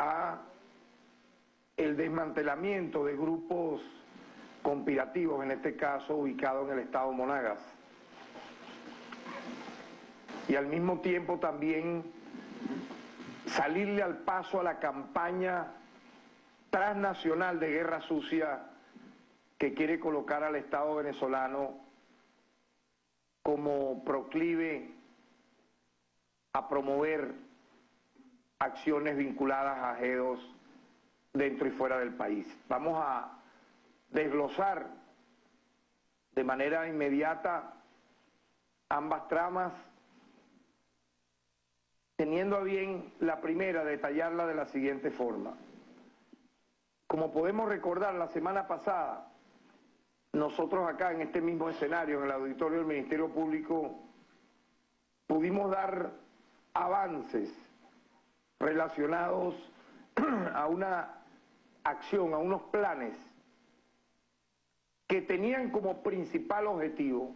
a el desmantelamiento de grupos conspirativos, en este caso ubicados en el estado Monagas. Y al mismo tiempo también salirle al paso a la campaña transnacional de guerra sucia que quiere colocar al Estado venezolano como proclive a promover acciones vinculadas a GEDOS dentro y fuera del país. Vamos a desglosar de manera inmediata ambas tramas, teniendo a bien la primera, detallarla de la siguiente forma. Como podemos recordar, la semana pasada, nosotros acá en este mismo escenario, en el auditorio del Ministerio Público, pudimos dar avances relacionados a una acción, a unos planes que tenían como principal objetivo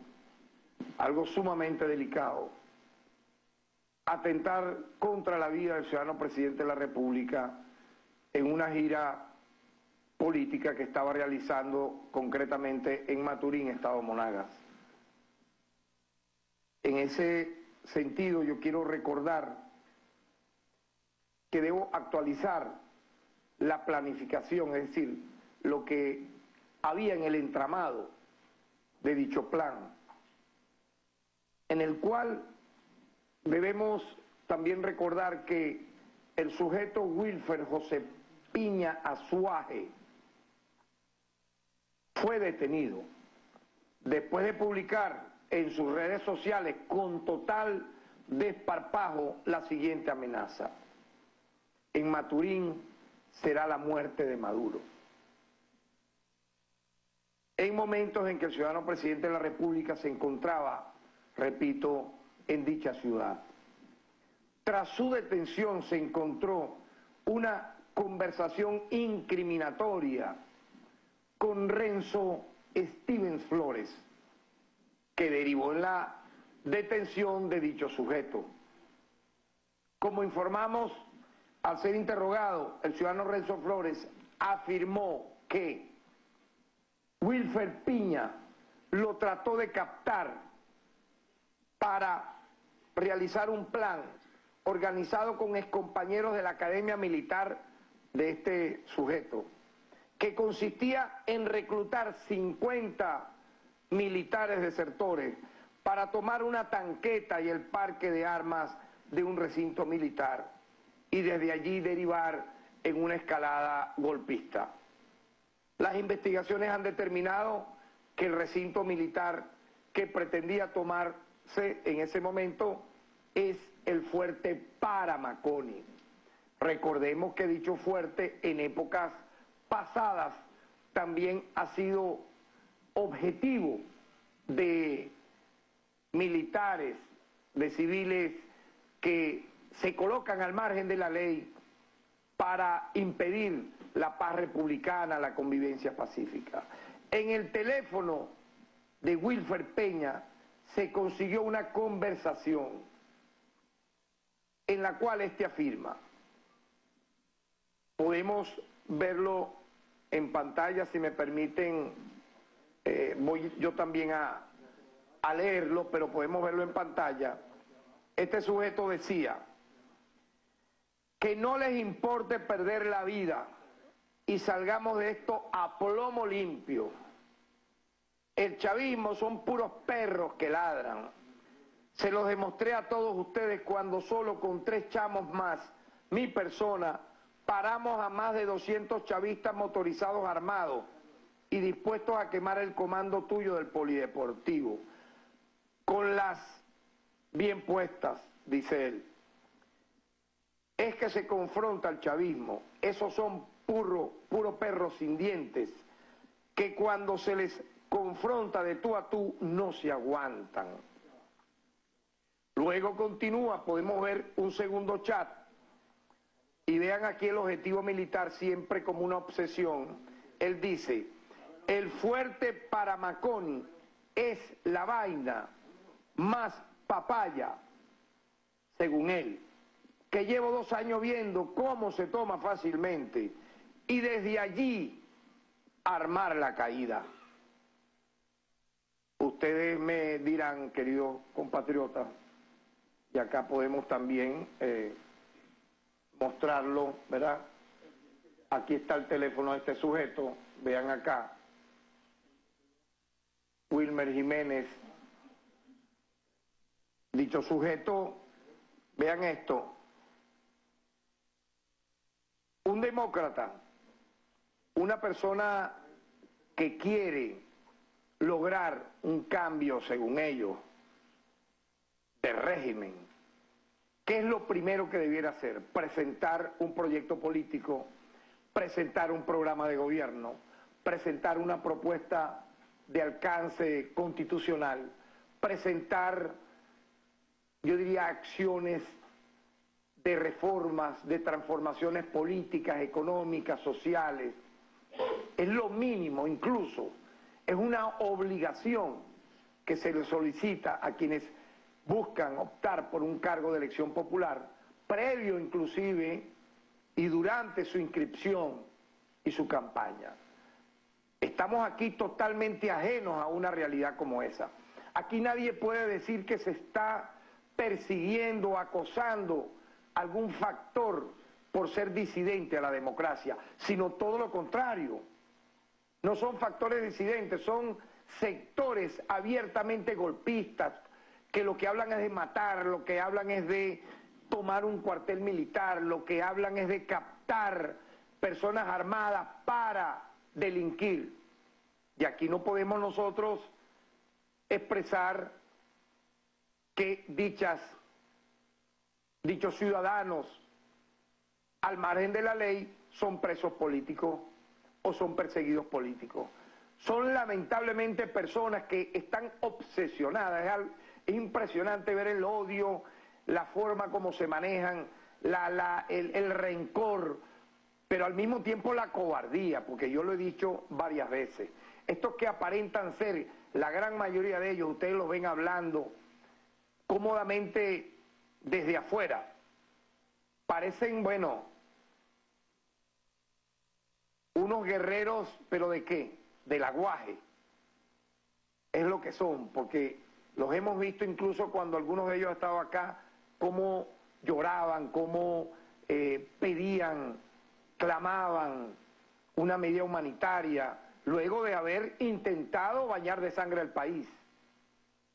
algo sumamente delicado, atentar contra la vida del ciudadano presidente de la República en una gira política que estaba realizando concretamente en Maturín, Estado Monagas. En ese sentido yo quiero recordar que debo actualizar la planificación, es decir, lo que había en el entramado de dicho plan, en el cual debemos también recordar que el sujeto Wilfer José Piña Azuaje fue detenido después de publicar en sus redes sociales con total desparpajo la siguiente amenaza. En Maturín será la muerte de Maduro. En momentos en que el ciudadano presidente de la República se encontraba, repito, en dicha ciudad. Tras su detención se encontró una conversación incriminatoria con Renzo Stevens Flores, que derivó en la detención de dicho sujeto. Como informamos, al ser interrogado, el ciudadano Renzo Flores afirmó que Wilfer Piña lo trató de captar para realizar un plan organizado con excompañeros de la Academia Militar de este sujeto, que consistía en reclutar 50 militares desertores para tomar una tanqueta y el parque de armas de un recinto militar y desde allí derivar en una escalada golpista. Las investigaciones han determinado que el recinto militar que pretendía tomarse en ese momento es el fuerte Paramaconi. Recordemos que dicho fuerte en épocas pasadas también ha sido objetivo de militares, de civiles que se colocan al margen de la ley para impedir la paz republicana, la convivencia pacífica. En el teléfono de Wilfer Peña se consiguió una conversación en la cual éste afirma, podemos verlo en pantalla, si me permiten, eh, voy yo también a leerlo, pero podemos verlo en pantalla. Este sujeto decía, que no les importe perder la vida y salgamos de esto a plomo limpio. El chavismo son puros perros que ladran. Se los demostré a todos ustedes cuando solo con tres chamos más, mi persona, paramos a más de 200 chavistas motorizados armados y dispuestos a quemar el comando tuyo del polideportivo. Con las bien puestas, dice él es que se confronta al chavismo. Esos son puros puro perros sin dientes, que cuando se les confronta de tú a tú no se aguantan. Luego continúa, podemos ver un segundo chat y vean aquí el objetivo militar siempre como una obsesión. Él dice, el fuerte para Maconi es la vaina más papaya, según él que llevo dos años viendo cómo se toma fácilmente y desde allí armar la caída. Ustedes me dirán, queridos compatriotas, y acá podemos también eh, mostrarlo, ¿verdad? Aquí está el teléfono de este sujeto, vean acá. Wilmer Jiménez. Dicho sujeto, vean esto. Un demócrata, una persona que quiere lograr un cambio, según ellos, de régimen, ¿qué es lo primero que debiera hacer? Presentar un proyecto político, presentar un programa de gobierno, presentar una propuesta de alcance constitucional, presentar, yo diría, acciones de reformas, de transformaciones políticas, económicas, sociales. Es lo mínimo, incluso, es una obligación que se le solicita a quienes buscan optar por un cargo de elección popular, previo inclusive y durante su inscripción y su campaña. Estamos aquí totalmente ajenos a una realidad como esa. Aquí nadie puede decir que se está persiguiendo, acosando algún factor por ser disidente a la democracia, sino todo lo contrario. No son factores disidentes, son sectores abiertamente golpistas que lo que hablan es de matar, lo que hablan es de tomar un cuartel militar, lo que hablan es de captar personas armadas para delinquir. Y aquí no podemos nosotros expresar que dichas, dichos ciudadanos, al margen de la ley, son presos políticos o son perseguidos políticos. Son lamentablemente personas que están obsesionadas. Es, impresionante ver el odio, la forma como se manejan, el rencor, pero al mismo tiempo la cobardía, porque yo lo he dicho varias veces. Estos que aparentan ser, la gran mayoría de ellos, ustedes los ven hablando cómodamente desde afuera, parecen, bueno, unos guerreros, pero ¿de qué? Del aguaje. Es lo que son, porque los hemos visto incluso cuando algunos de ellos han estado acá, cómo lloraban, cómo eh, pedían, clamaban una medida humanitaria, luego de haber intentado bañar de sangre al país.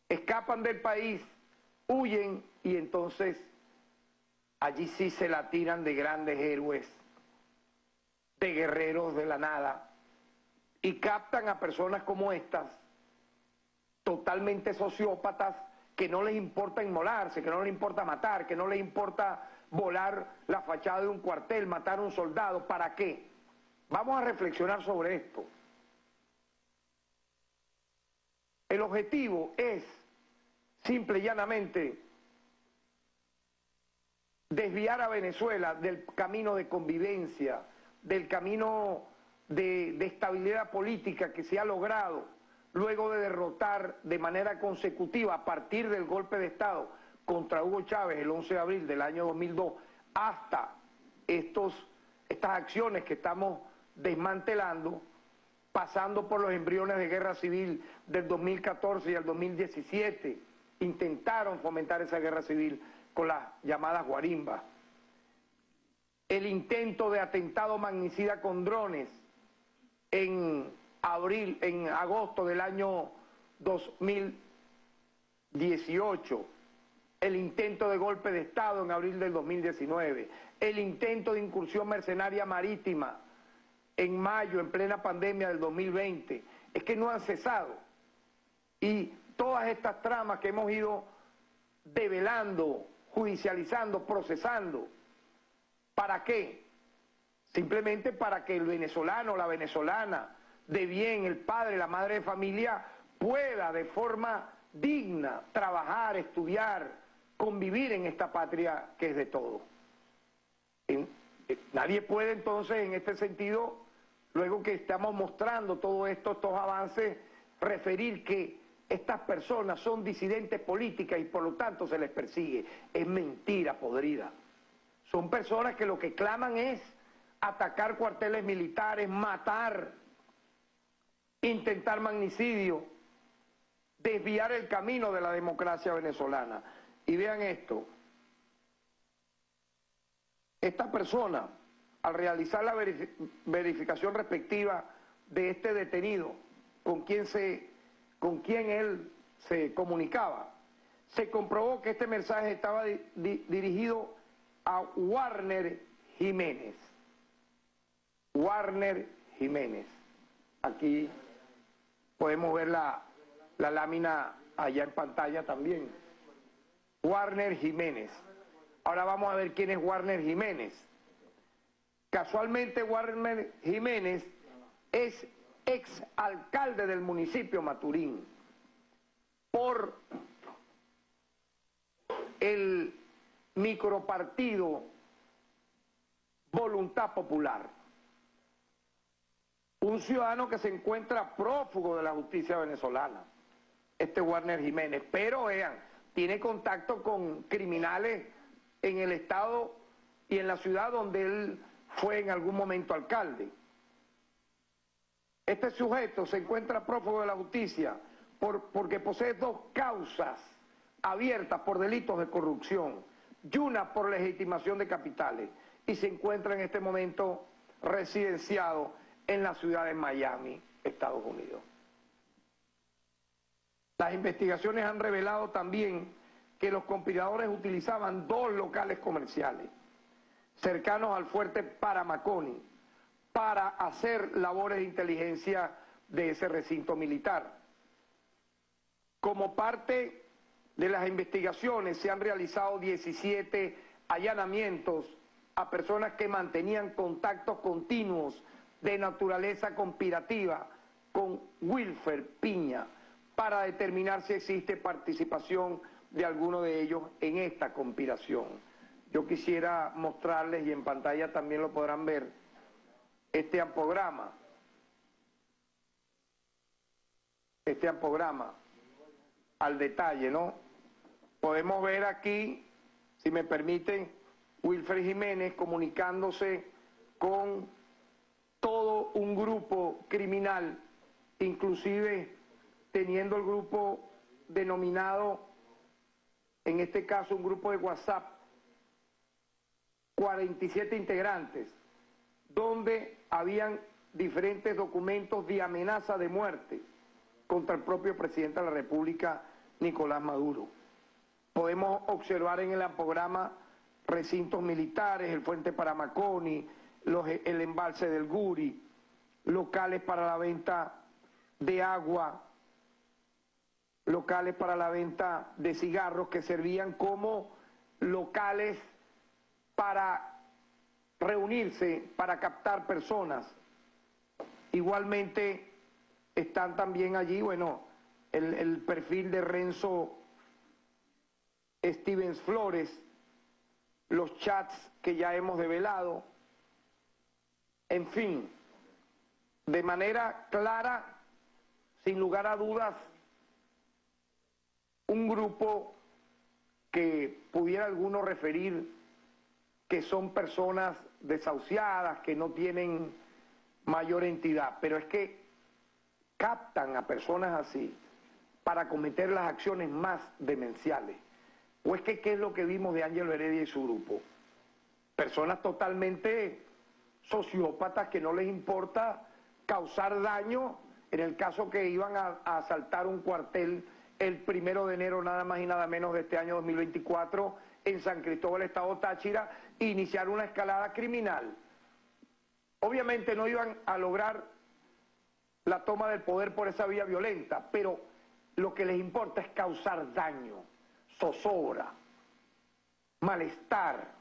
Escapan del país, huyen y entonces allí sí se la tiran de grandes héroes, de guerreros de la nada, y captan a personas como estas, totalmente sociópatas, que no les importa inmolarse, que no les importa matar, que no les importa volar la fachada de un cuartel, matar a un soldado, ¿para qué? Vamos a reflexionar sobre esto. El objetivo es, simple y llanamente, desviar a Venezuela del camino de convivencia, del camino de, estabilidad política que se ha logrado luego de derrotar de manera consecutiva a partir del golpe de Estado contra Hugo Chávez el 11 de abril del año 2002 hasta estos, estas acciones que estamos desmantelando pasando por los embriones de guerra civil del 2014 y el 2017, intentaron fomentar esa guerra civil con las llamadas guarimbas. El intento de atentado magnicida con drones en abril, en agosto del año 2018, el intento de golpe de Estado en abril del 2019, el intento de incursión mercenaria marítima en mayo, en plena pandemia del 2020, es que no han cesado. Y todas estas tramas que hemos ido develando, judicializando, procesando, ¿para qué? Simplemente para que el venezolano, la venezolana, de bien, el padre, la madre de familia, pueda de forma digna trabajar, estudiar, convivir en esta patria que es de todos. Eh, nadie puede entonces en este sentido luego que estamos mostrando todo esto, estos avances, referir que estas personas son disidentes políticas y por lo tanto se les persigue. Es mentira podrida. Son personas que lo que claman es atacar cuarteles militares, matar, intentar magnicidio, desviar el camino de la democracia venezolana. Y vean esto, esta persona, al realizar la verificación respectiva de este detenido, con quien, se, con quien él se comunicaba, se comprobó que este mensaje estaba dirigido a Warner Jiménez. Warner Jiménez. Aquí podemos ver la, la lámina allá en pantalla también. Warner Jiménez. Ahora vamos a ver quién es Warner Jiménez. Casualmente Warner Jiménez es ex alcalde del municipio Maturín por el micropartido Voluntad Popular. Un ciudadano que se encuentra prófugo de la justicia venezolana, este Warner Jiménez. Pero vean, tiene contacto con criminales en el estado y en la ciudad donde él fue en algún momento alcalde. Este sujeto se encuentra prófugo de la justicia porque posee dos causas abiertas por delitos de corrupción y una por legitimación de capitales y se encuentra en este momento residenciado en la ciudad de Miami, Estados Unidos. Las investigaciones han revelado también que los conspiradores utilizaban dos locales comerciales cercanos al fuerte Paramaconi para hacer labores de inteligencia de ese recinto militar. Como parte de las investigaciones se han realizado 17 allanamientos a personas que mantenían contactos continuos de naturaleza conspirativa con Wilfer Piña para determinar si existe participación de alguno de ellos en esta conspiración. Yo quisiera mostrarles, y en pantalla también lo podrán ver, este ampograma. Este ampograma al detalle, ¿no? Podemos ver aquí, si me permiten, Wilfred Jiménez comunicándose con todo un grupo criminal, inclusive teniendo el grupo denominado en este caso un grupo de WhatsApp, 47 integrantes, donde habían diferentes documentos de amenaza de muerte contra el propio presidente de la República, Nicolás Maduro. Podemos observar en el programa recintos militares, el Fuente Paramaconi, los, el embalse del Guri, locales para la venta de agua, locales para la venta de cigarros que servían como locales para reunirse, para captar personas. Igualmente están también allí, bueno, el, el perfil de Renzo Stevens Flores, los chats que ya hemos develado, en fin, de manera clara, sin lugar a dudas, un grupo que pudiera alguno referir que son personas desahuciadas, que no tienen mayor entidad, pero es que captan a personas así para cometer las acciones más demenciales. ¿O es que qué es lo que vimos de Ángel Heredia y su grupo? Personas totalmente sociópatas que no les importa causar daño en el caso que iban a, a asaltar un cuartel el primero de enero nada más y nada menos de este año 2024 en San Cristóbal, Estado Táchira, iniciar una escalada criminal. Obviamente no iban a lograr la toma del poder por esa vía violenta, pero lo que les importa es causar daño, zozobra, malestar,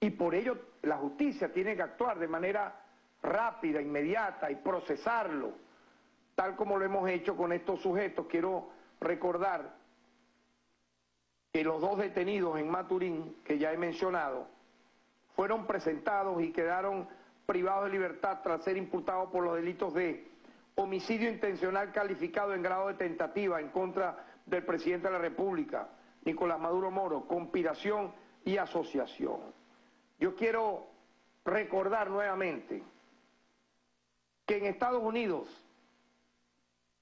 y por ello la justicia tiene que actuar de manera rápida, inmediata y procesarlo, tal como lo hemos hecho con estos sujetos. Quiero recordar que los dos detenidos en Maturín, que ya he mencionado, fueron presentados y quedaron privados de libertad tras ser imputados por los delitos de homicidio intencional calificado en grado de tentativa en contra del presidente de la República, Nicolás Maduro Moro, conspiración y asociación. Yo quiero recordar nuevamente que en Estados Unidos,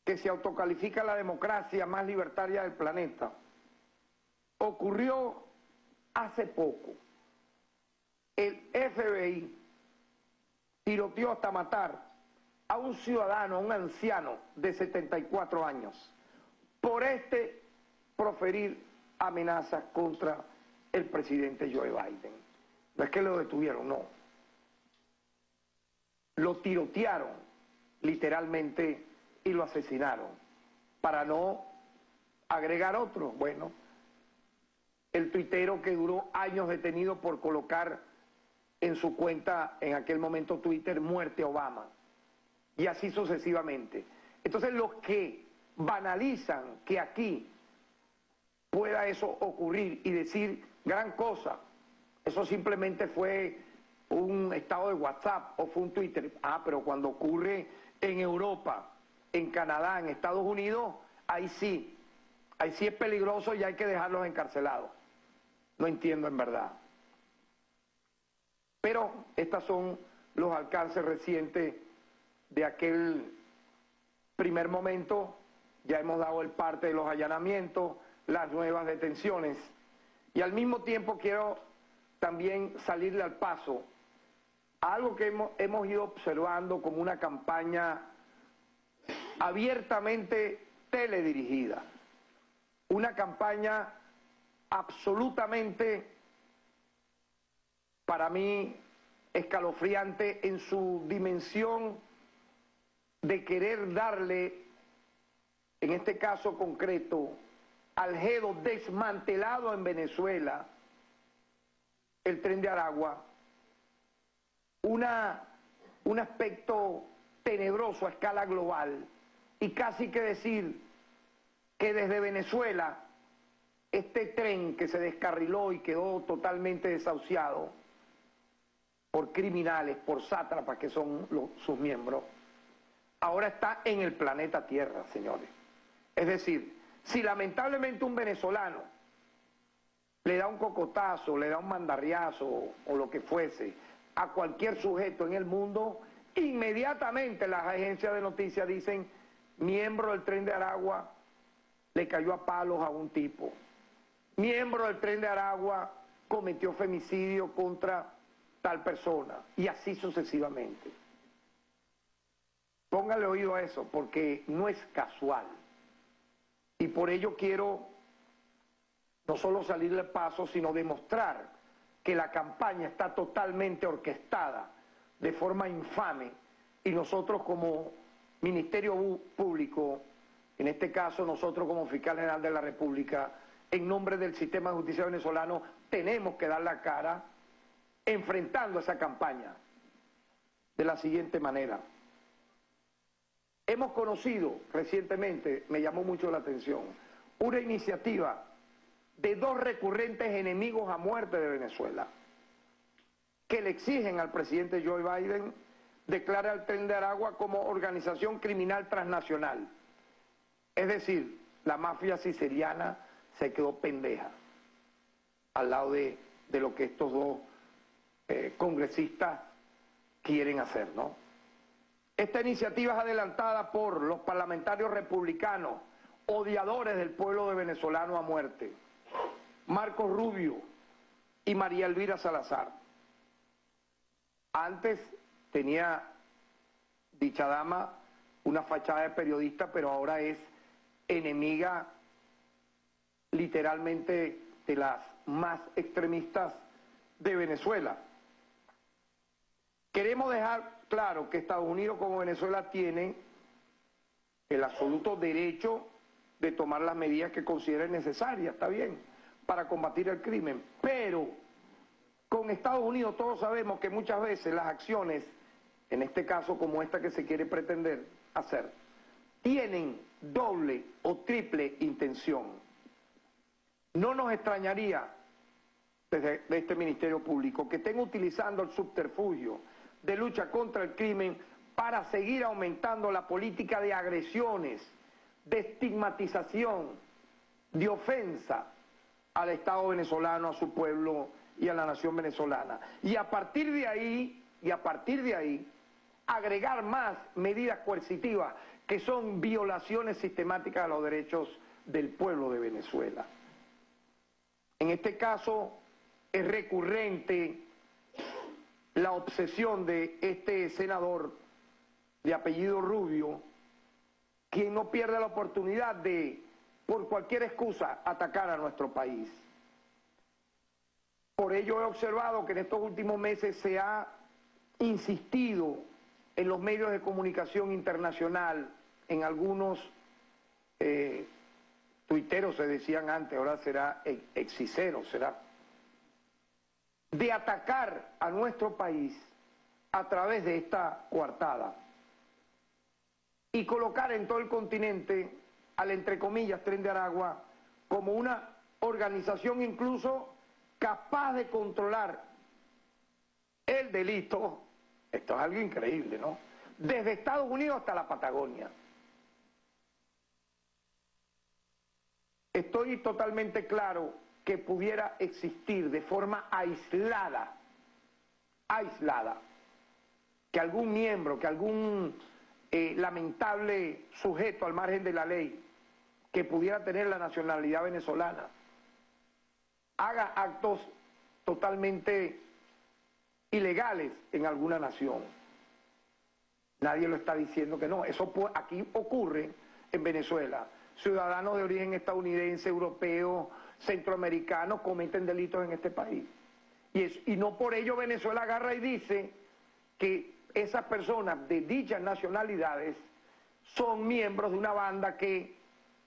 que se autocalifica la democracia más libertaria del planeta, ocurrió hace poco. El FBI tiroteó hasta matar a un ciudadano, a un anciano de 74 años, por este proferir amenazas contra el presidente Joe Biden. No es que lo detuvieron, no. Lo tirotearon literalmente y lo asesinaron. Para no agregar otro, bueno, el tuitero que duró años detenido por colocar en su cuenta, en aquel momento Twitter, muerte Obama. Y así sucesivamente. Entonces los que banalizan que aquí pueda eso ocurrir y decir gran cosa, eso simplemente fue un estado de WhatsApp o fue un Twitter. Ah, pero cuando ocurre en Europa, en Canadá, en Estados Unidos, ahí sí, ahí sí es peligroso y hay que dejarlos encarcelados. No entiendo en verdad. Pero estos son los alcances recientes de aquel primer momento. Ya hemos dado el parte de los allanamientos, las nuevas detenciones. Y al mismo tiempo quiero también salirle al paso a algo que hemos, hemos ido observando como una campaña abiertamente teledirigida. Una campaña absolutamente, para mí, escalofriante en su dimensión de querer darle, en este caso concreto, al GEDO desmantelado en Venezuela, el tren de Aragua, una, un aspecto tenebroso a escala global. Y casi que decir que desde Venezuela este tren que se descarriló y quedó totalmente desahuciado por criminales, por sátrapas que son sus miembros, ahora está en el planeta Tierra, señores. Es decir, si lamentablemente un venezolano le da un cocotazo, le da un mandarriazo o lo que fuese a cualquier sujeto en el mundo, inmediatamente las agencias de noticias dicen, miembro del tren de Aragua le cayó a palos a un tipo miembro del tren de Aragua cometió femicidio contra tal persona y así sucesivamente. Póngale oído a eso porque no es casual. Y por ello quiero no solo salir del paso, sino demostrar que la campaña está totalmente orquestada de forma infame y nosotros como Ministerio Público, en este caso nosotros como Fiscal General de la República, en nombre del sistema de justicia venezolano, tenemos que dar la cara enfrentando esa campaña de la siguiente manera. Hemos conocido recientemente, me llamó mucho la atención, una iniciativa de dos recurrentes enemigos a muerte de Venezuela, que le exigen al presidente Joe Biden declarar al Tren de Aragua como organización criminal transnacional. Es decir, la mafia siciliana se quedó pendeja al lado de, lo que estos dos eh, congresistas quieren hacer, ¿no? Esta iniciativa es adelantada por los parlamentarios republicanos, odiadores del pueblo de venezolano a muerte, Marcos Rubio y María Elvira Salazar. Antes tenía dicha dama una fachada de periodista, pero ahora es enemiga literalmente de las más extremistas de Venezuela. Queremos dejar claro que Estados Unidos como Venezuela tienen el absoluto derecho de tomar las medidas que consideren necesarias, está bien, para combatir el crimen, pero con Estados Unidos todos sabemos que muchas veces las acciones, en este caso como esta que se quiere pretender hacer, tienen doble o triple intención. No nos extrañaría desde este Ministerio Público que estén utilizando el subterfugio de lucha contra el crimen para seguir aumentando la política de agresiones, de estigmatización, de ofensa al Estado venezolano, a su pueblo y a la nación venezolana. Y a partir de ahí, y a partir de ahí, agregar más medidas coercitivas que son violaciones sistemáticas a los derechos del pueblo de Venezuela. En este caso es recurrente la obsesión de este senador de apellido Rubio, quien no pierde la oportunidad de, por cualquier excusa, atacar a nuestro país. Por ello he observado que en estos últimos meses se ha insistido en los medios de comunicación internacional, en algunos eh, tuiteros se decían antes, ahora será exiceros, será, de atacar a nuestro país a través de esta coartada y colocar en todo el continente al entre comillas Tren de Aragua como una organización incluso capaz de controlar el delito, esto es algo increíble, ¿no? Desde Estados Unidos hasta la Patagonia. Estoy totalmente claro que pudiera existir de forma aislada, aislada, que algún miembro, que algún eh, lamentable sujeto al margen de la ley, que pudiera tener la nacionalidad venezolana, haga actos totalmente ilegales en alguna nación. Nadie lo está diciendo que no. Eso aquí ocurre en Venezuela ciudadanos de origen estadounidense, europeo, centroamericano cometen delitos en este país. Y no por ello Venezuela agarra y dice que esas personas de dichas nacionalidades son miembros de una banda que,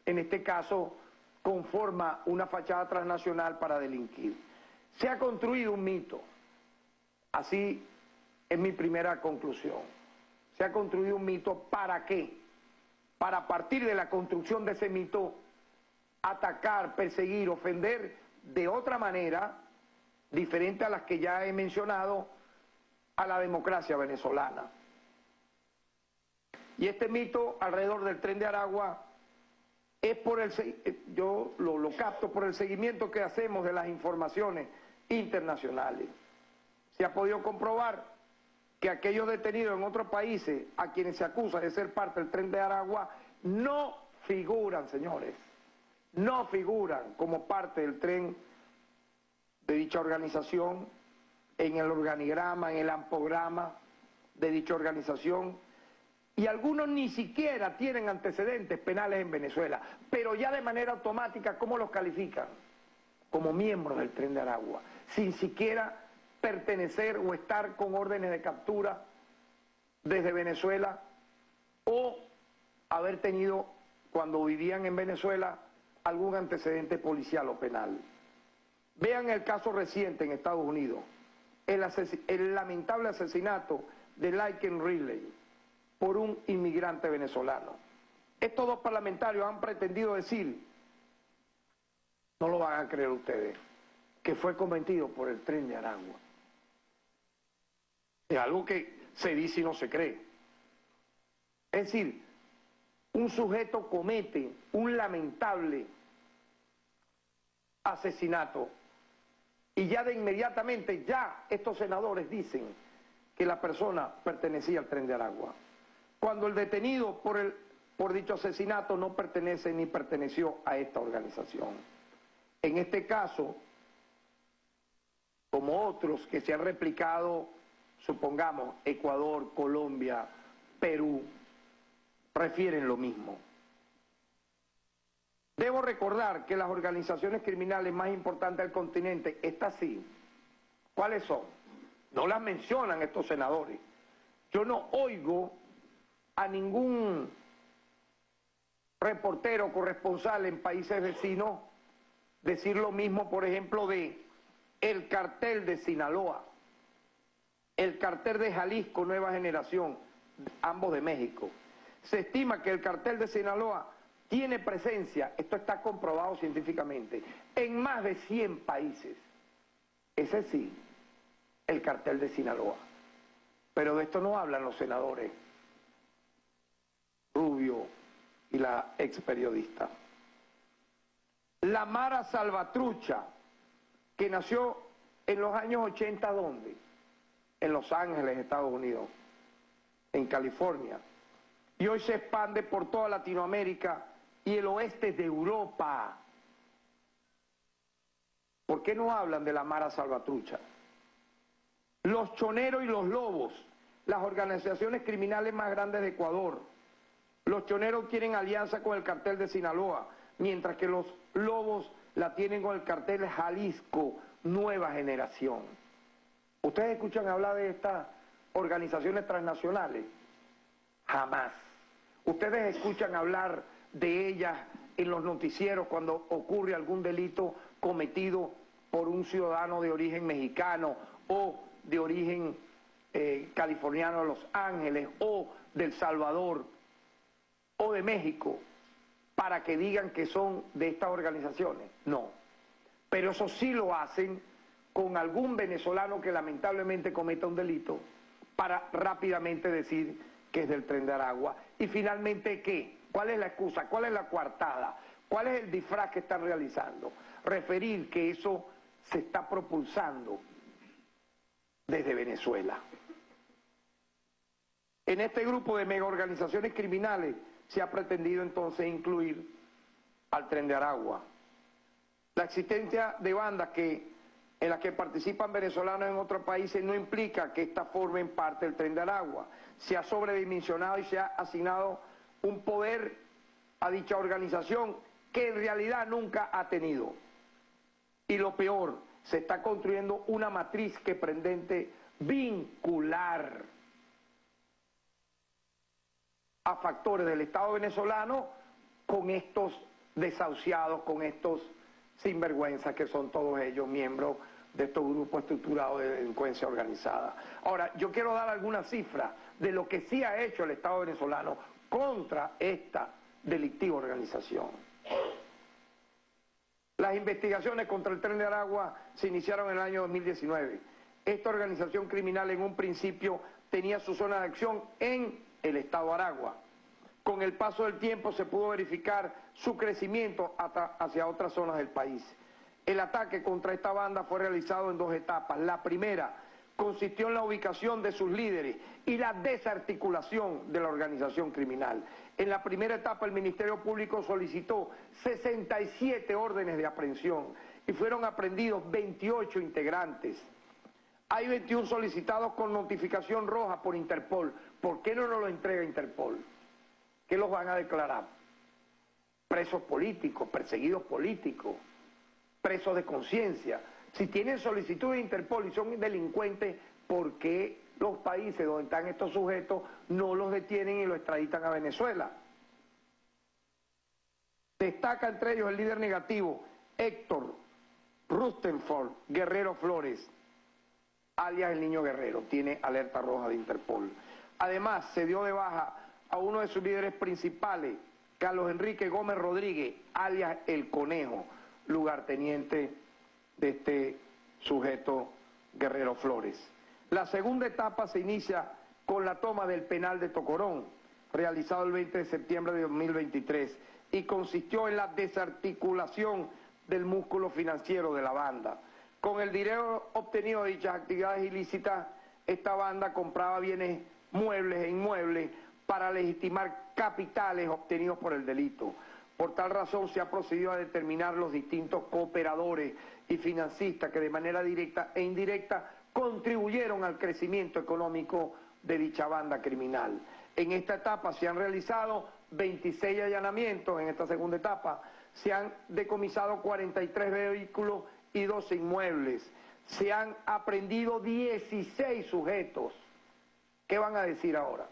en este caso, conforma una fachada transnacional para delinquir. Se ha construido un mito. Así es mi primera conclusión. Se ha construido un mito para qué? para partir de la construcción de ese mito atacar, perseguir, ofender de otra manera, diferente a las que ya he mencionado, a la democracia venezolana. Y este mito alrededor del tren de Aragua es por el, yo lo, lo capto por el seguimiento que hacemos de las informaciones internacionales. Se ha podido comprobar que aquellos detenidos en otros países a quienes se acusa de ser parte del tren de Aragua no figuran, señores, no figuran como parte del tren de dicha organización en el organigrama, en el ampograma de dicha organización, y algunos ni siquiera tienen antecedentes penales en Venezuela, pero ya de manera automática, ¿cómo los califican? Como miembros del tren de Aragua, sin siquiera pertenecer o estar con órdenes de captura desde Venezuela o haber tenido, cuando vivían en Venezuela, algún antecedente policial o penal. Vean el caso reciente en Estados Unidos, el, lamentable asesinato de Lyken Riley por un inmigrante venezolano. Estos dos parlamentarios han pretendido decir, no lo van a creer ustedes, que fue cometido por el tren de Aragua. Es algo que se dice y no se cree. Es decir, un sujeto comete un lamentable asesinato y ya de inmediatamente, ya estos senadores dicen que la persona pertenecía al tren de Aragua. Cuando el detenido por, el, por dicho asesinato no pertenece ni perteneció a esta organización. En este caso, como otros que se han replicado supongamos Ecuador, Colombia, Perú, refieren lo mismo. Debo recordar que las organizaciones criminales más importantes del continente, estas sí, ¿cuáles son? No las mencionan estos senadores. Yo no oigo a ningún reportero corresponsal en países vecinos decir lo mismo, por ejemplo, de el cartel de Sinaloa el cartel de Jalisco Nueva Generación, ambos de México. Se estima que el cartel de Sinaloa tiene presencia, esto está comprobado científicamente, en más de 100 países. Ese sí, el cartel de Sinaloa. Pero de esto no hablan los senadores Rubio y la ex periodista. La Mara Salvatrucha, que nació En los años 80, ¿dónde? En Los Ángeles, Estados Unidos, en California. Y hoy se expande por toda Latinoamérica y el oeste de Europa. ¿Por qué no hablan de la Mara Salvatrucha? Los choneros y los lobos, las organizaciones criminales más grandes de Ecuador. Los choneros tienen alianza con el cartel de Sinaloa, mientras que los lobos la tienen con el cartel Jalisco Nueva Generación. ¿Ustedes escuchan hablar de estas organizaciones transnacionales? Jamás. ¿Ustedes escuchan hablar de ellas en los noticieros cuando ocurre algún delito cometido por un ciudadano de origen mexicano o de origen eh, californiano de Los Ángeles o del Salvador o de México para que digan que son de estas organizaciones. No. Pero eso sí lo hacen con algún venezolano que lamentablemente cometa un delito para rápidamente decir que es del tren de Aragua. Y finalmente, ¿qué? ¿Cuál es la excusa? ¿Cuál es la coartada? ¿Cuál es el disfraz que están realizando? Referir que eso se está propulsando desde Venezuela. En este grupo de mega organizaciones criminales se ha pretendido entonces incluir al tren de Aragua. La existencia de bandas que, en las que participan venezolanos en otros países no implica que éstas formen parte del tren de Aragua. Se ha sobredimensionado y se ha asignado un poder a dicha organización que en realidad nunca ha tenido. Y lo peor, se está construyendo una matriz que prendente vincular a factores del Estado venezolano con estos desahuciados, con estos sinvergüenzas que son todos ellos miembros de estos grupos estructurados de delincuencia organizada. Ahora, yo quiero dar algunas cifras de lo que sí ha hecho el Estado venezolano contra esta delictiva organización. Las investigaciones contra el tren de Aragua se iniciaron en el año 2019. Esta organización criminal en un principio tenía su zona de acción en el estado de Aragua. Con el paso del tiempo se pudo verificar su crecimiento hacia otras zonas del país. El ataque contra esta banda fue realizado en dos etapas. La primera consistió en la ubicación de sus líderes y la desarticulación de la organización criminal. En la primera etapa el Ministerio Público solicitó 67 órdenes de aprehensión y fueron aprendidos 28 integrantes. Hay 21 solicitados con notificación roja por Interpol. ¿Por qué no nos lo entrega Interpol? ¿Qué los van a declarar? Presos políticos, perseguidos políticos, presos de conciencia. Si tienen solicitud de Interpol y son delincuentes, ¿por qué los países donde están estos sujetos no los detienen y los extraditan a Venezuela? Destaca entre ellos el líder negativo, Héctor Rustenford Guerrero Flores, alias el niño guerrero, tiene alerta roja de Interpol. Además, se dio de baja a uno de sus líderes principales, Carlos Enrique Gómez Rodríguez, alias El Conejo, lugarteniente de este sujeto Guerrero Flores. La segunda etapa se inicia con la toma del penal de Tocorón, realizado el 20 de septiembre de 2023, y consistió en la desarticulación del músculo financiero de la banda. Con el dinero obtenido de dichas actividades ilícitas, esta banda compraba bienes muebles e inmuebles para legitimar capitales obtenidos por el delito. Por tal razón se ha procedido a determinar los distintos cooperadores y financistas que de manera directa e indirecta contribuyeron al crecimiento económico de dicha banda criminal. En esta etapa se han realizado 26 allanamientos, en esta segunda etapa se han decomisado 43 vehículos y 12 inmuebles, se han aprendido 16 sujetos. ¿Qué van a decir ahora?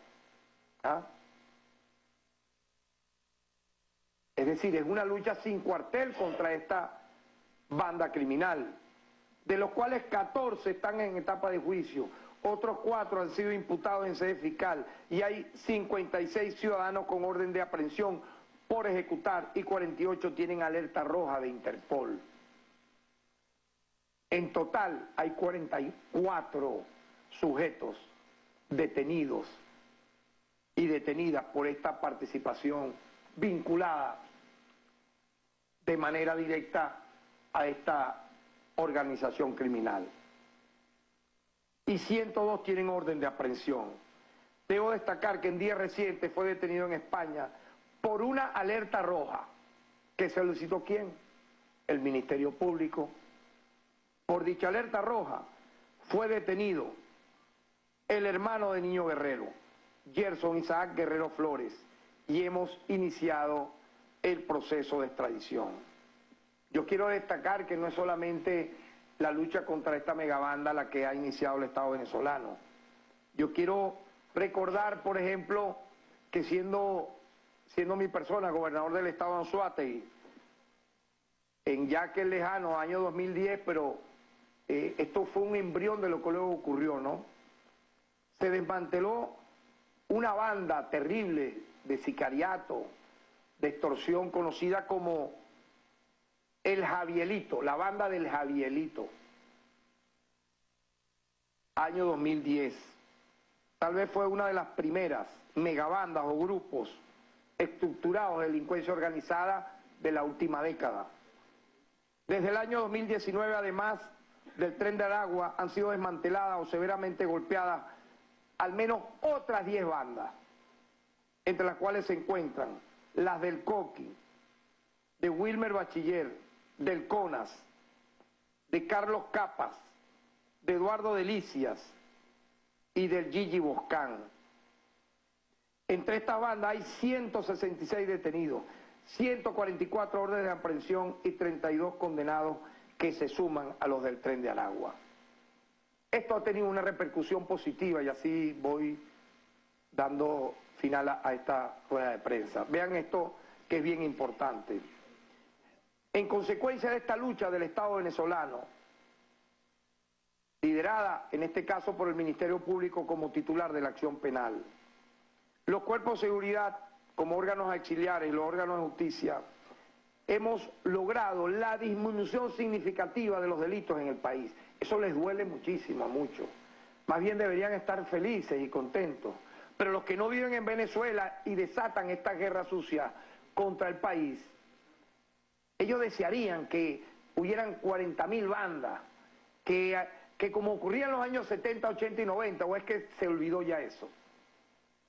¿Ah? Es decir, es una lucha sin cuartel contra esta banda criminal, de los cuales 14 están en etapa de juicio, otros 4 han sido imputados en sede fiscal y hay 56 ciudadanos con orden de aprehensión por ejecutar y 48 tienen alerta roja de Interpol. En total hay 44 sujetos detenidos y detenidas por esta participación vinculada de manera directa a esta organización criminal. y 102 tienen orden de aprehensión. Debo destacar que en días recientes fue detenido en España por una alerta roja que solicitó quién? El Ministerio Público. Por dicha alerta roja fue detenido el hermano de Niño Guerrero, Gerson Isaac Guerrero Flores, y hemos iniciado el proceso de extradición. Yo quiero destacar que no es solamente la lucha contra esta megabanda la que ha iniciado el Estado venezolano. Yo quiero recordar, por ejemplo, que siendo, siendo mi persona gobernador del Estado de Anzuategui, en ya que lejano, año 2010, pero eh, esto fue un embrión de lo que luego ocurrió, ¿no? Se desmanteló una banda terrible de sicariato, de extorsión conocida como el Javielito, la banda del Javielito, año 2010. Tal vez fue una de las primeras megabandas o grupos estructurados de delincuencia organizada de la última década. Desde el año 2019, además del tren de Aragua, han sido desmanteladas o severamente golpeadas al menos otras 10 bandas, entre las cuales se encuentran las del Coqui, de Wilmer Bachiller, del CONAS, de Carlos Capas, de Eduardo Delicias y del Gigi Boscán. Entre estas bandas hay 166 detenidos, 144 órdenes de aprehensión y 32 condenados que se suman a los del tren de Aragua. Esto ha tenido una repercusión positiva y así voy dando final a, esta rueda de prensa. Vean esto que es bien importante. En consecuencia de esta lucha del Estado venezolano, liderada en este caso por el Ministerio Público como titular de la acción penal, los cuerpos de seguridad como órganos auxiliares y los órganos de justicia hemos logrado la disminución significativa de los delitos en el país. Eso les duele muchísimo a muchos. Más bien deberían estar felices y contentos. Pero los que no viven en Venezuela y desatan esta guerra sucia contra el país, ellos desearían que hubieran 40.000 bandas, que, que como ocurría en los años 70, 80 y 90, o es que se olvidó ya eso,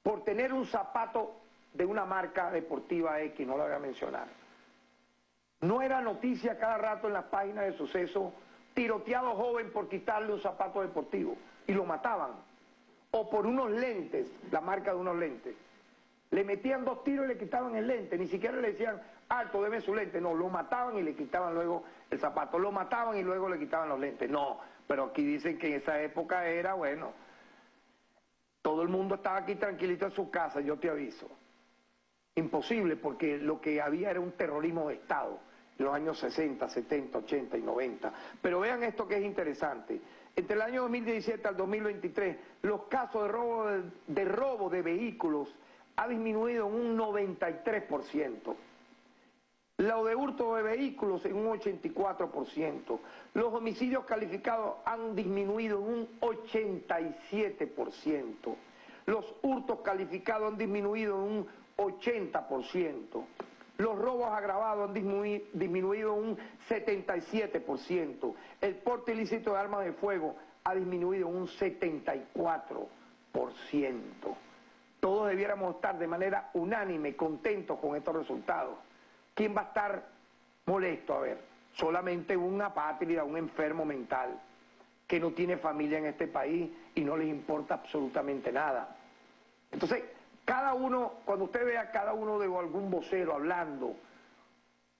por tener un zapato de una marca deportiva X, no lo voy a mencionar. No era noticia cada rato en las páginas de suceso, tiroteado joven por quitarle un zapato deportivo y lo mataban. O por unos lentes, la marca de unos lentes. Le metían dos tiros y le quitaban el lente, ni siquiera le decían, alto, deme su lente. No, lo mataban y le quitaban luego el zapato. Lo mataban y luego le quitaban los lentes. No, pero aquí dicen que en esa época era, bueno, todo el mundo estaba aquí tranquilito en su casa, yo te aviso. Imposible, porque lo que había era un terrorismo de Estado en los años 60, 70, 80 y 90. Pero vean esto que es interesante. Entre el año 2017 al 2023, los casos de robo de, vehículos ha disminuido en un 93%. Lo de hurto de vehículos en un 84%. Los homicidios calificados han disminuido en un 87%. Los hurtos calificados han disminuido en un 80%. Los robos agravados han disminuido, un 77%. El porte ilícito de armas de fuego ha disminuido un 74%. Todos debiéramos estar de manera unánime contentos con estos resultados. ¿Quién va a estar molesto? A ver, solamente una apátrida, un enfermo mental que no tiene familia en este país y no les importa absolutamente nada. Entonces, cada uno, cuando usted vea a cada uno de algún vocero hablando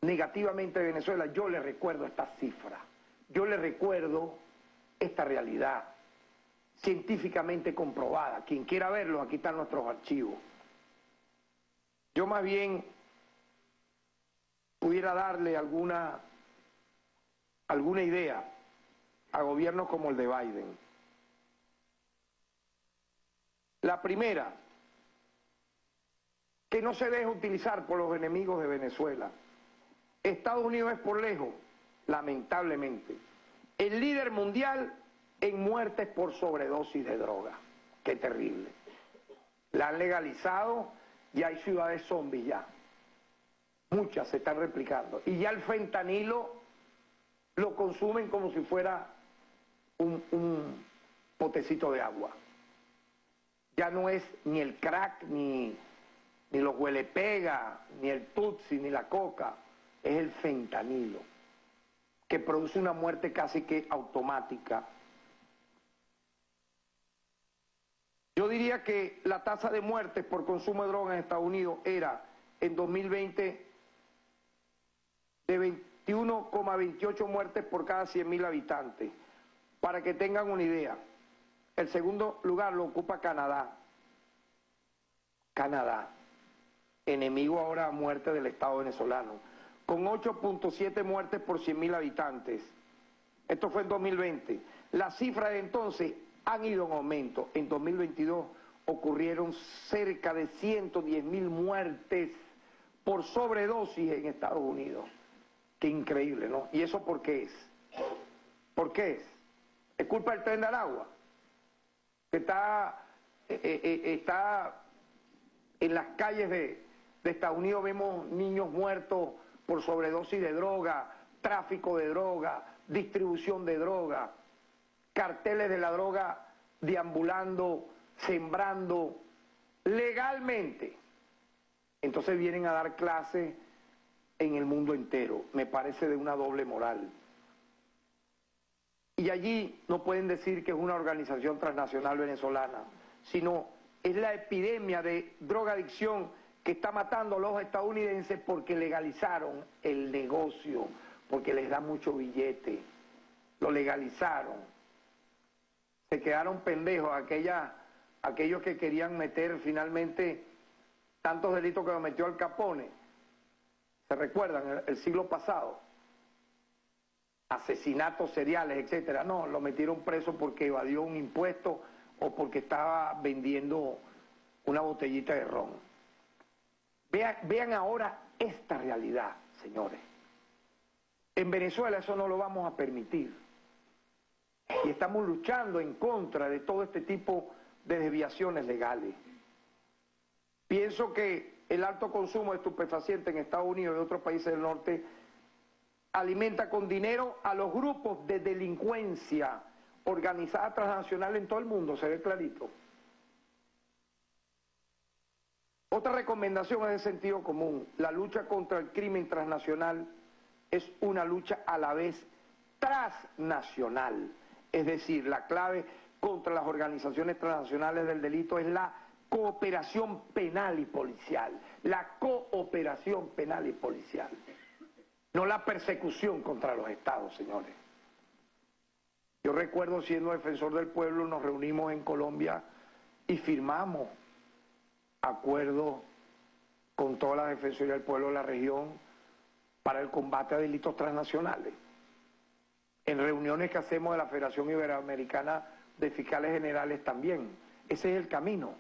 negativamente de Venezuela, yo le recuerdo esta cifra, yo le recuerdo esta realidad científicamente comprobada. Quien quiera verlo, aquí están nuestros archivos. Yo más bien pudiera darle alguna, alguna idea a gobiernos como el de Biden. La primera, que no se deje utilizar por los enemigos de Venezuela. Estados Unidos es por lejos, lamentablemente, el líder mundial en muertes por sobredosis de droga. Qué terrible. La han legalizado y hay ciudades zombies ya. Muchas se están replicando. Y ya el fentanilo lo consumen como si fuera un, potecito de agua. Ya no es ni el crack, ni, ni los huelepega, ni el tutsi, ni la coca, es el fentanilo, que produce una muerte casi que automática. Yo diría que la tasa de muertes por consumo de drogas en Estados Unidos era en 2020 de 21,28 muertes por cada 100.000 habitantes. Para que tengan una idea, el segundo lugar lo ocupa Canadá. Canadá, enemigo ahora a muerte del Estado venezolano, con 8.7 muertes por 100.000 habitantes. Esto fue en 2020. Las cifras de entonces han ido en aumento. En 2022 ocurrieron cerca de 110.000 muertes por sobredosis en Estados Unidos. Qué increíble, ¿no? ¿Y eso por qué es? ¿Por qué es? ¿Es culpa del tren de Aragua? Que está, eh, eh, eh, está en las calles de, de Estados Unidos, vemos niños muertos por sobredosis de droga, tráfico de droga, distribución de droga, carteles de la droga deambulando, sembrando legalmente. Entonces vienen a dar clases en el mundo entero. Me parece de una doble moral. Y allí no pueden decir que es una organización transnacional venezolana, sino es la epidemia de drogadicción que está matando a los estadounidenses porque legalizaron el negocio, porque les da mucho billete. Lo legalizaron. Se quedaron pendejos aquella, aquellos que querían meter finalmente tantos delitos que lo metió al Capone ¿Se recuerdan? El, siglo pasado. Asesinatos seriales, etcétera. No, lo metieron preso porque evadió un impuesto o porque estaba vendiendo una botellita de ron. Vean, ahora esta realidad, señores. En Venezuela eso no lo vamos a permitir. Y estamos luchando en contra de todo este tipo de desviaciones legales. Pienso que el alto consumo de estupefacientes en Estados Unidos y otros países del norte alimenta con dinero a los grupos de delincuencia organizada transnacional en todo el mundo, se ve clarito. Otra recomendación es de sentido común. La lucha contra el crimen transnacional es una lucha a la vez transnacional. Es decir, la clave contra las organizaciones transnacionales del delito es la cooperación penal y policial, la cooperación penal y policial, no la persecución contra los estados, señores. Yo recuerdo siendo defensor del pueblo, nos reunimos en Colombia y firmamos acuerdos con toda la Defensoría del Pueblo de la región para el combate a delitos transnacionales. En reuniones que hacemos de la Federación Iberoamericana de Fiscales Generales también. Ese es el camino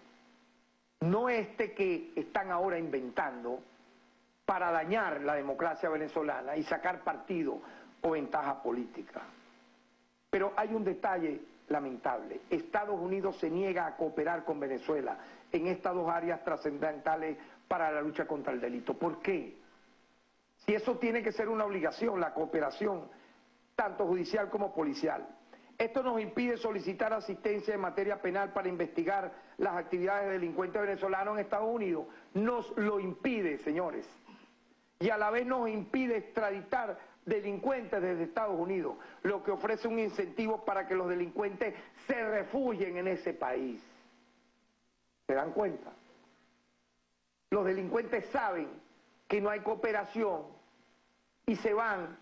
no este que están ahora inventando para dañar la democracia venezolana y sacar partido o ventaja política. Pero hay un detalle lamentable. Estados Unidos se niega a cooperar con Venezuela en estas dos áreas trascendentales para la lucha contra el delito. ¿Por qué? Si eso tiene que ser una obligación, la cooperación, tanto judicial como policial. Esto nos impide solicitar asistencia en materia penal para investigar las actividades de delincuentes venezolanos en Estados Unidos. Nos lo impide, señores. Y a la vez nos impide extraditar delincuentes desde Estados Unidos, lo que ofrece un incentivo para que los delincuentes se refugien en ese país. ¿Se dan cuenta? Los delincuentes saben que no hay cooperación y se van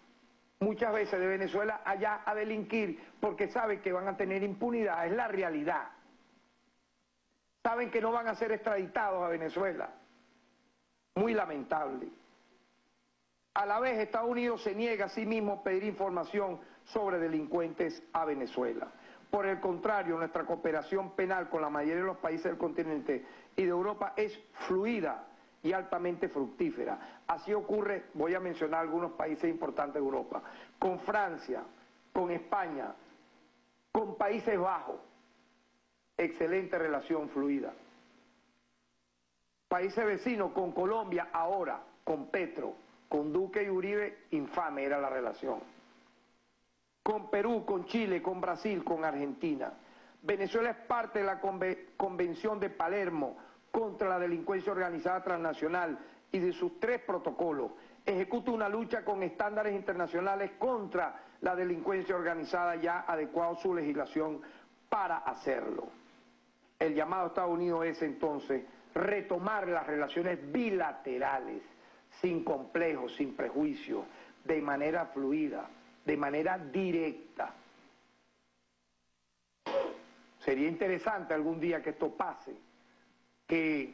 muchas veces de Venezuela allá a delinquir porque saben que van a tener impunidad, es la realidad. Saben que no van a ser extraditados a Venezuela. Muy lamentable. A la vez Estados Unidos se niega a sí mismo a pedir información sobre delincuentes a Venezuela. Por el contrario, nuestra cooperación penal con la mayoría de los países del continente y de Europa es fluida y altamente fructífera. Así ocurre, voy a mencionar algunos países importantes de Europa, con Francia, con España, con Países Bajos, excelente relación fluida. Países vecinos, con Colombia ahora, con Petro, con Duque y Uribe, infame era la relación. Con Perú, con Chile, con Brasil, con Argentina. Venezuela es parte de la Convención de Palermo contra la delincuencia organizada transnacional y de sus tres protocolos. Ejecuta una lucha con estándares internacionales contra la delincuencia organizada ya adecuado su legislación para hacerlo. El llamado a Estados Unidos es entonces retomar las relaciones bilaterales, sin complejos, sin prejuicios, de manera fluida, de manera directa. Sería interesante algún día que esto pase, que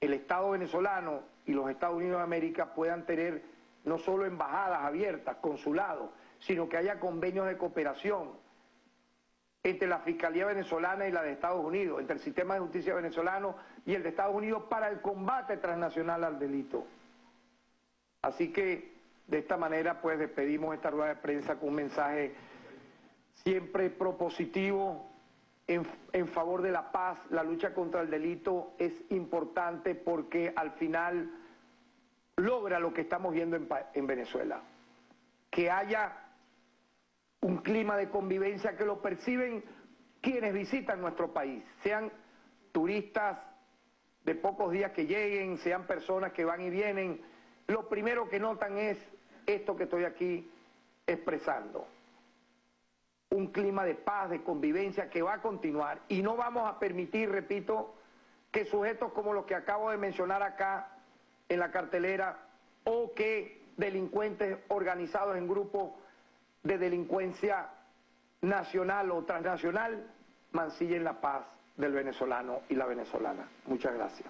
el Estado venezolano y los Estados Unidos de América puedan tener no solo embajadas abiertas, consulados, sino que haya convenios de cooperación entre la Fiscalía venezolana y la de Estados Unidos, entre el sistema de justicia venezolano y el de Estados Unidos para el combate transnacional al delito. Así que de esta manera pues despedimos esta rueda de prensa con un mensaje siempre propositivo en, en, favor de la paz, la lucha contra el delito es importante porque al final logra lo que estamos viendo en, en Venezuela, que haya un clima de convivencia que lo perciben quienes visitan nuestro país, sean turistas de pocos días que lleguen, sean personas que van y vienen, lo primero que notan es esto que estoy aquí expresando. Un clima de paz, de convivencia que va a continuar y no vamos a permitir, repito, que sujetos como los que acabo de mencionar acá en la cartelera o que delincuentes organizados en grupos de delincuencia nacional o transnacional mancillen la paz del venezolano y la venezolana. Muchas gracias.